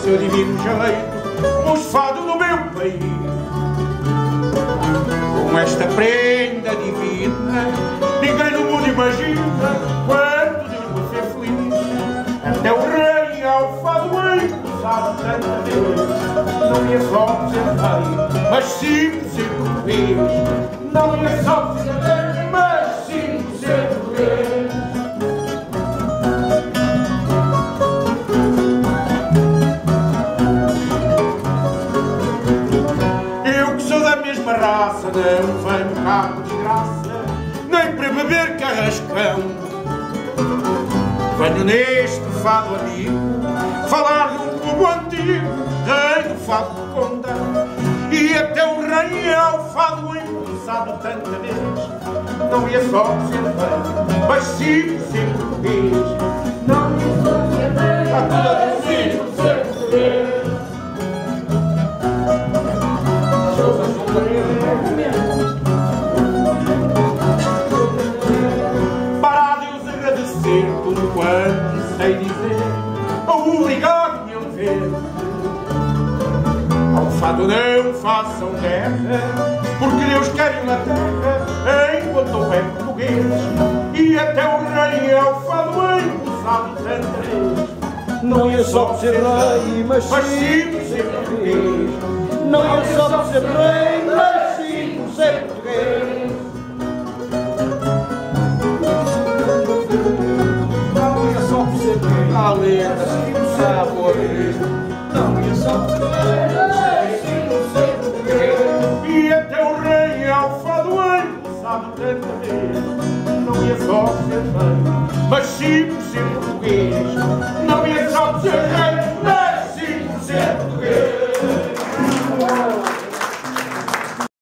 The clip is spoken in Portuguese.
seu divino jeito, mosfado do meu país. Com esta prenda divina, ninguém no mundo imagina quanto Deus vai ser é feliz. Até o rei ao fadoeiro é sabe tanta vez, não ia é só ser rei, mas sim por ser português. Não ia só ser rei, mesma raça, não venho cá por desgraça, nem para beber carrascão. Venho neste fado amigo, falar de um clube antigo, rei do fado de conta. E até o rei é o fado impulsado tanta vez. Não ia só ser rei, mas sim por ser Para a Deus agradecer tudo quanto sei dizer, obrigado-me a ver. Ao fado não façam guerra, porque Deus quer uma terra enquanto houver português. E até o rei ao fado impulsado tanta vez. Não ia só por ser rei, mas sim por ser português. Não ia só por ser rei, mas sim por ser português. Não ia só por ser rei, A letra, sim por ser sabor. português. Não ia só por ser rei, mas sim por ser português. E até o rei ao fado sabe tanta vez Não ia só ser rei, mas sim por ser português